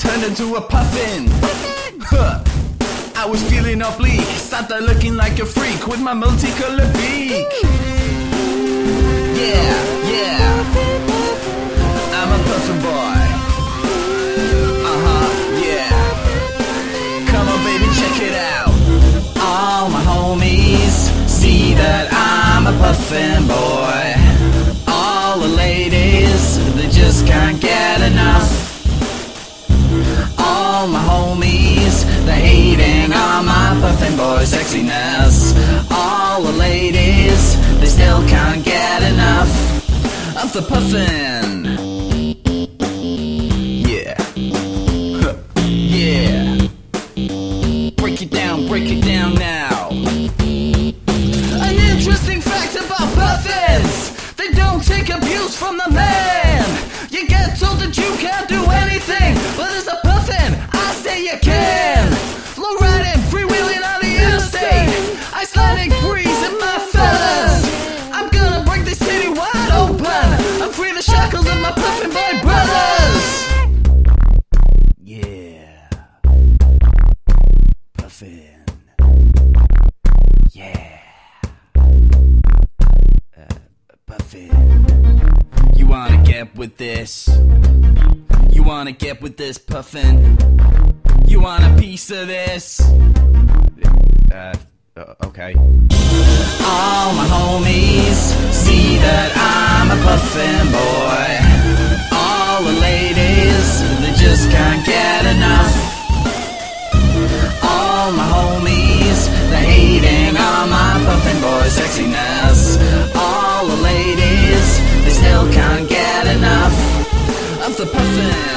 turned into a puffin. I was feeling oblique, sat there looking like a freak with my multicolored beak. Yeah, yeah. I'm a puffin boy. Uh huh, yeah. Come on, baby, check it out. All my homies see that I'm a puffin boy. All the ladies, they just can't get All my homies, they're hating on my puffin boy sexiness. All the ladies, they still can't get enough of the puffin. Yeah. Huh. Yeah. Break it down, break it down now. Get with this? You wanna get with this, Puffin? You want a piece of this? Uh, uh, okay. All my homies see that I'm a Puffin boy. All the ladies, they just can't get enough. All my homies, they're hating on my puffin boy sexiness. The ladies,